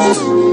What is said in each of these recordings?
Música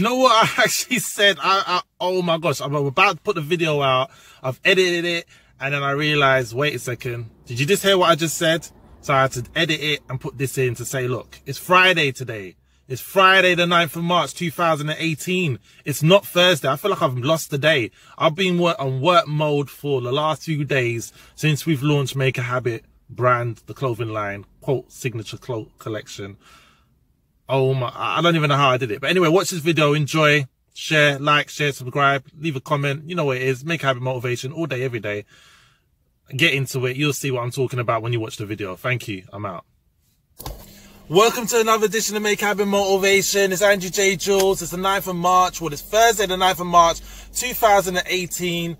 You know what I actually said? I, I, oh my gosh, I'm about to put the video out. I've edited it and then I realized, wait a second. Did you just hear what I just said? So I had to edit it and put this in to say, look, it's Friday today. It's Friday, the 9th of March, 2018. It's not Thursday. I feel like I've lost the day. I've been on work mode for the last few days since we've launched Make a Habit brand, the clothing line, quote, signature collection. Oh my, I don't even know how I did it. But anyway, watch this video, enjoy, share, like, share, subscribe, leave a comment. You know what it is. Make habit motivation all day, every day. Get into it. You'll see what I'm talking about when you watch the video. Thank you. I'm out. Welcome to another edition of Make Habit Motivation. It's Andrew J. Jules. It's the 9th of March. Well, it's Thursday, the 9th of March, 2018.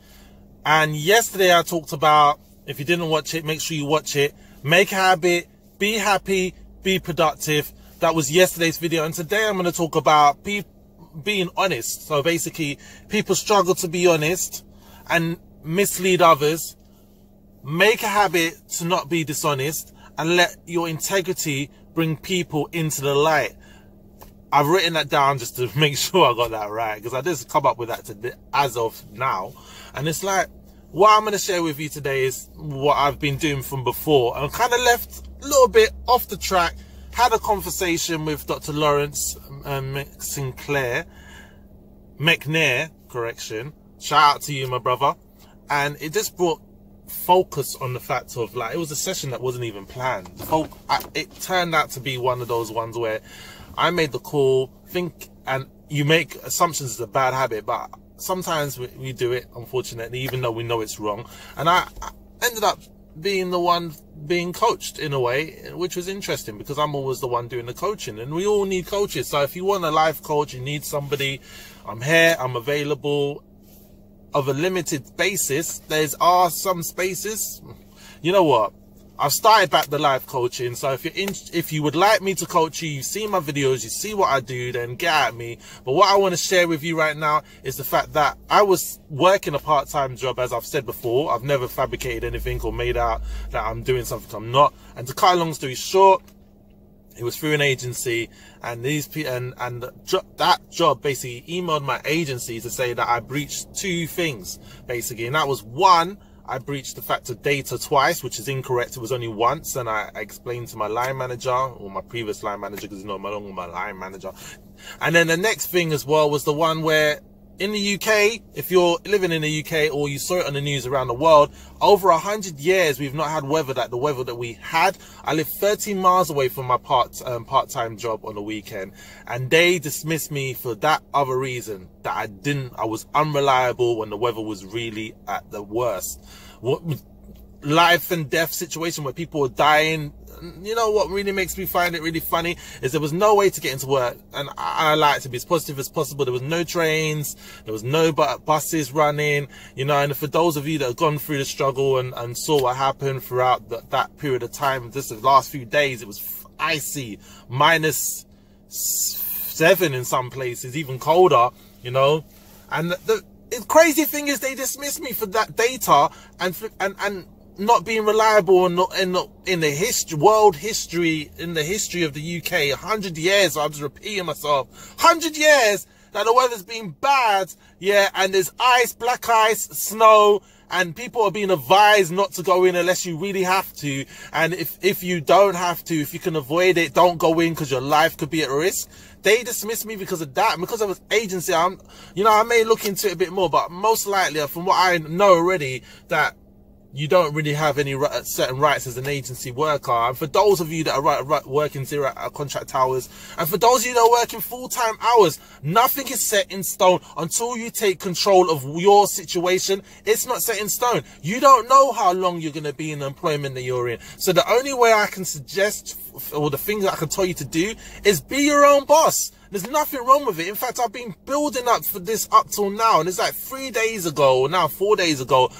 And yesterday I talked about, if you didn't watch it, make sure you watch it. Make a habit, be happy, be productive that was yesterday's video. And today I'm going to talk about be, being honest. So basically, people struggle to be honest and mislead others. Make a habit to not be dishonest and let your integrity bring people into the light. I've written that down just to make sure I got that right because I just come up with that today, as of now. And it's like, what I'm going to share with you today is what I've been doing from before. I'm kind of left a little bit off the track had a conversation with Dr. Lawrence um, Sinclair, McNair, correction. Shout out to you, my brother. And it just brought focus on the fact of like, it was a session that wasn't even planned. It turned out to be one of those ones where I made the call, think, and you make assumptions is a bad habit, but sometimes we, we do it, unfortunately, even though we know it's wrong. And I, I ended up being the one being coached in a way, which was interesting because I'm always the one doing the coaching and we all need coaches. So if you want a life coach, you need somebody, I'm here, I'm available of a limited basis. There's are some spaces. You know what? I've started back the life coaching. So if you're in, if you would like me to coach you, you see my videos, you see what I do, then get at me. But what I want to share with you right now is the fact that I was working a part-time job, as I've said before. I've never fabricated anything or made out that I'm doing something I'm not. And to cut a long story short, it was through an agency and these and and that job basically emailed my agency to say that I breached two things basically and that was one I breached the factor data twice, which is incorrect. It was only once, and I, I explained to my line manager or my previous line manager because you know, no longer my line manager. And then the next thing as well was the one where in the UK, if you're living in the UK or you saw it on the news around the world, over a hundred years we've not had weather like the weather that we had. I live 13 miles away from my part um, part-time job on the weekend, and they dismissed me for that other reason that I didn't. I was unreliable when the weather was really at the worst. What life and death situation where people were dying you know what really makes me find it really funny is there was no way to get into work and I, I like to be as positive as possible. There was no trains there was no buses running you know and for those of you that have gone through the struggle and, and saw what happened throughout the, that period of time just the last few days it was icy minus seven in some places even colder you know? And the, the crazy thing is they dismissed me for that data and and and not being reliable and not in, in the history, world history, in the history of the UK, 100 years, I'm just repeating myself, 100 years that the weather's been bad, yeah, and there's ice, black ice, snow, and people are being advised not to go in unless you really have to. And if, if you don't have to, if you can avoid it, don't go in because your life could be at risk. They dismissed me because of that. And because I was agency, I'm, you know, I may look into it a bit more, but most likely uh, from what I know already that you don't really have any uh, certain rights as an agency worker. And for those of you that are working zero uh, contract hours, and for those of you that are working full-time hours, nothing is set in stone until you take control of your situation. It's not set in stone. You don't know how long you're going to be in the employment that you're in. So the only way I can suggest, or the thing that I can tell you to do, is be your own boss. There's nothing wrong with it. In fact, I've been building up for this up till now. And it's like three days ago, now four days ago,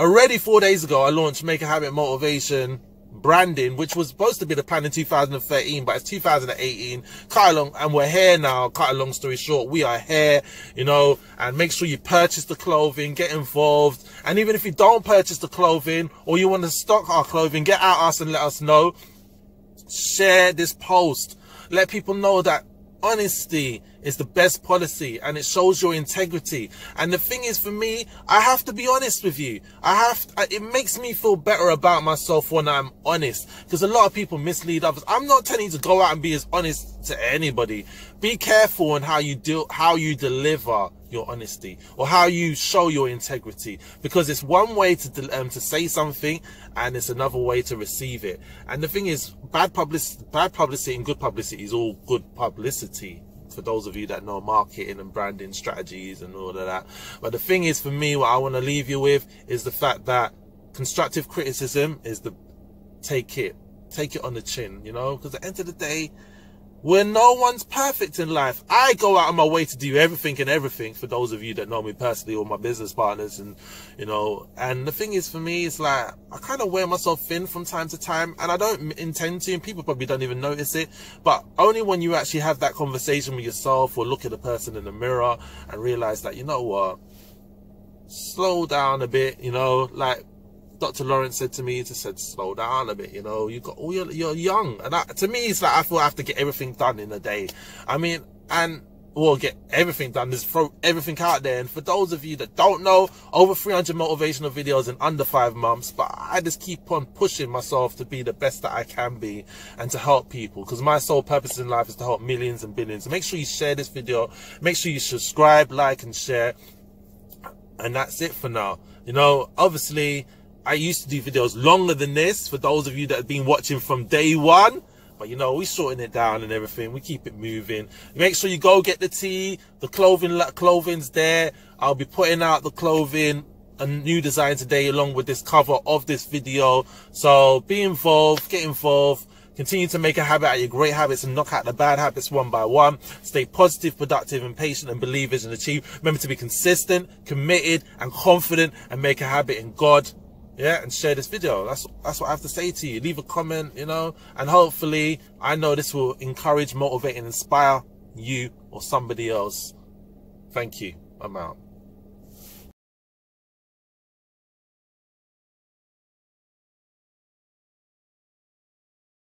already four days ago, I launched Make a Habit Motivation branding, which was supposed to be the plan in 2013, but it's 2018. Cut along, and we're here now. Cut a long story short, we are here, you know, and make sure you purchase the clothing, get involved. And even if you don't purchase the clothing or you want to stock our clothing, get at us and let us know. Share this post. Let people know that honesty is the best policy and it shows your integrity. And the thing is for me, I have to be honest with you. I have, to, it makes me feel better about myself when I'm honest because a lot of people mislead others. I'm not telling you to go out and be as honest to anybody. Be careful on how you do, how you deliver your honesty or how you show your integrity because it's one way to um, to say something and it's another way to receive it and the thing is bad publicity bad publicity and good publicity is all good publicity for those of you that know marketing and branding strategies and all of that. But the thing is, for me, what I want to leave you with is the fact that constructive criticism is the take it, take it on the chin, you know, because at the end of the day, where no one's perfect in life. I go out of my way to do everything and everything for those of you that know me personally or my business partners and you know and the thing is for me it's like I kind of wear myself thin from time to time and I don't intend to and people probably don't even notice it but only when you actually have that conversation with yourself or look at the person in the mirror and realize that you know what slow down a bit you know like Dr. Lawrence said to me, he just said, slow down a bit, you know, you got, all you're, you're young. And that, to me, it's like, I feel I have to get everything done in a day. I mean, and, well, get everything done, just throw everything out there. And for those of you that don't know, over 300 motivational videos in under five months, but I just keep on pushing myself to be the best that I can be and to help people because my sole purpose in life is to help millions and billions. So make sure you share this video. Make sure you subscribe, like, and share. And that's it for now. You know, obviously, I used to do videos longer than this for those of you that have been watching from day one. But you know, we're sorting it down and everything. We keep it moving. Make sure you go get the tea. The clothing, clothing's there. I'll be putting out the clothing, a new design today along with this cover of this video. So be involved, get involved. Continue to make a habit out of your great habits and knock out the bad habits one by one. Stay positive, productive, and patient and believe and achieve. Remember to be consistent, committed, and confident and make a habit in God yeah and share this video. That's that's what i have to say to you. Leave a comment you know? And hopefully i know this will encourage motivate and inspire you or somebody else. Thank you. I'm out